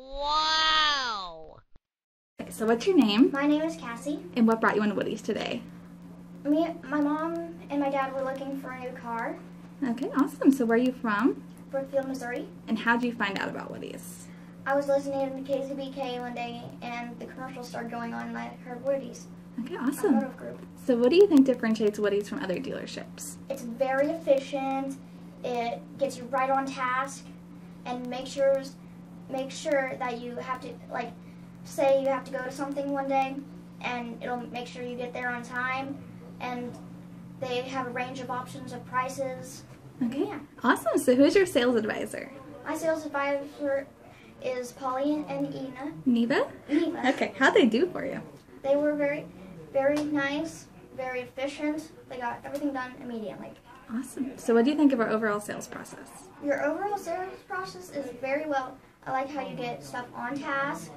Wow! Okay, so what's your name My name is Cassie. and what brought you into Woody's today? Me, my mom, and my dad were looking for a new car. Okay, awesome. So where are you from Brookfield, Missouri. and how did you find out about Woody's? I was listening to KZBK one day, and the commercial started going on, and I heard Woody's Okay, Automotive awesome. Group. So what do you think differentiates Woody's from other dealerships? It's very efficient. It gets you right on task, and makes sure make sure that you have to like say you have to go to something one day, and it'll make sure you get there on time. And they have a range of options of prices. Okay, Yeah. awesome. So who's your sales advisor? My sales advisor is Polly and Ina. Neva? Eva. Okay, how'd they do for you? They were very, very nice, very efficient. They got everything done immediately. Awesome. So what do you think of our overall sales process? Your overall sales process is very well. I like how you get stuff on task.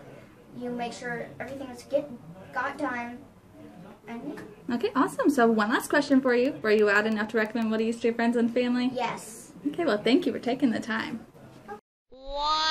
You make sure everything is get got done. And Okay, awesome. So one last question for you. Were you out enough to recommend Woody's to your friends and family? yes. Okay, well, thank you for taking the time. Oh.